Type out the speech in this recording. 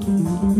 Mm-hmm.